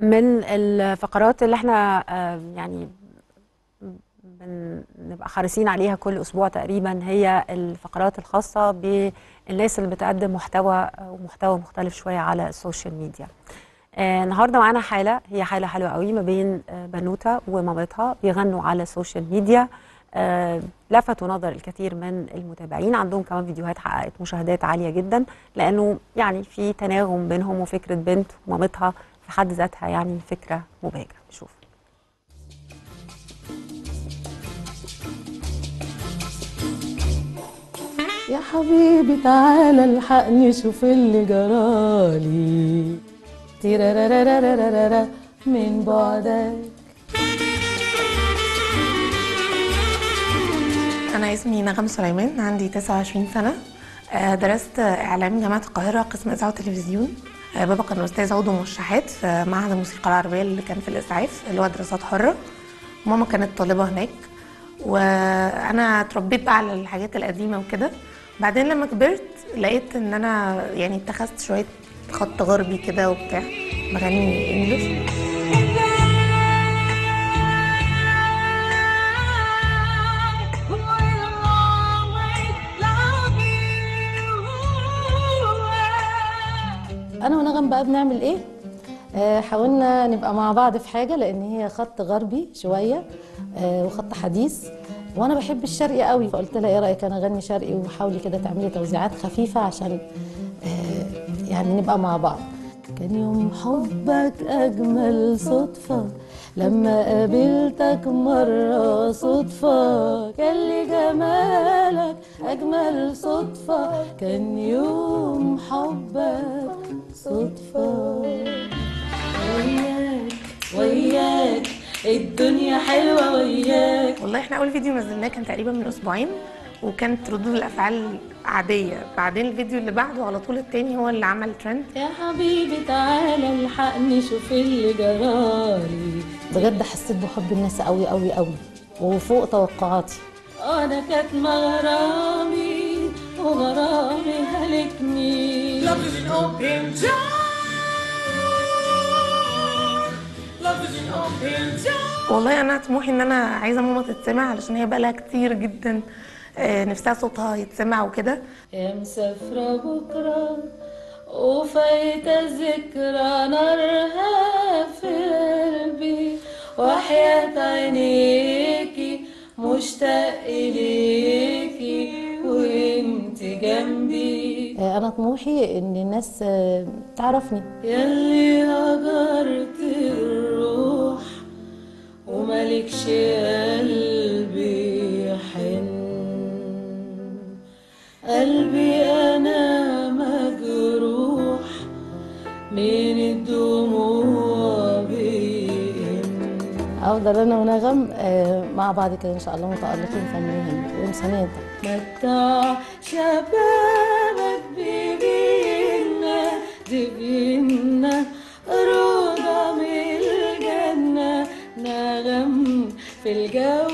من الفقرات اللي إحنا آه، يعني بنبقى حريصين عليها كل أسبوع تقريبا هي الفقرات الخاصة بالناس اللي بتقدم محتوى ومحتوى مختلف شوية على السوشيال ميديا. آه، النهارده معانا حالة هي حالة حلوة قوي ما بين آه، بنوتة ومامتها بيغنوا على السوشيال ميديا لفتوا نظر الكثير من المتابعين عندهم كمان فيديوهات حققت مشاهدات عالية جدا لأنه يعني في تناغم بينهم وفكرة بنت ومامتها في حد ذاتها يعني فكرة مبهجة. نشوف يا حبيبي تعالى الحقني شوف اللي جرالي تيرارارارارارا من بعدك. أنا اسمي نغم سليمان عندي 29 سنة. آه، درست إعلام جامعة القاهرة قسم إذاعة وتلفزيون. بابا كان أستاذ عضو مرشحات في معهد الموسيقى العربية اللي كان في الإسعاف اللي هو دراسات حرة. ماما كانت طالبة هناك وأنا اتربيت بقى على الحاجات القديمة وكده. بعدين لما كبرت لقيت إن أنا يعني اتخذت شوية خط غربي كده وبتاع بغني إنجلش ونغم بقى بنعمل إيه؟ آه، حاولنا نبقى مع بعض في حاجة لأن هي خط غربي شوية آه، وخط حديث وأنا بحب الشرقي قوي. فقلت لها إيه رأيك أنا أغني شرقي وحاولي كده تعملي توزيعات خفيفة عشان آه، يعني نبقى مع بعض. كان يوم حبك أجمل صدفة لما قابلتك مرة صدفة. كان لي جمالك أجمل صدفة. كان يوم حبك صدفة وياك وياك الدنيا حلوة وياك والله إحنا أول فيديو نزلناه كان تقريبا من أسبوعين وكانت ردود الأفعال عادية. بعدين الفيديو اللي بعده على طول التاني هو اللي عمل ترند يا حبيبي تعالى الحقني شوف اللي جرالي. بجد حسيت بحب الناس قوي قوي قوي وفوق توقعاتي. أنا كانت مغرامي وغرامي هلكني. والله أنا طموحي إن أنا عايزة ماما تتسمع علشان هي بقالها كتير جدا آه، نفسها صوتها يتسمع وكده. يا مسافرة بكرة وفايتة ذكرى نارها في قلبي. وحياة عينيكي مشتاق إليكي وانت جنبي. أنا طموحي إن الناس تعرفني. ياللي هجرت الروح وملكش قلبي يحن. قلبي أنا مجروح من الدموع بين أفضل أنا ونغم آه، مع بعض كده إن شاء الله متألقين فنيا وإنسانيا متع شبابك بينا دبينا روضة من الجنة نغم في الجو.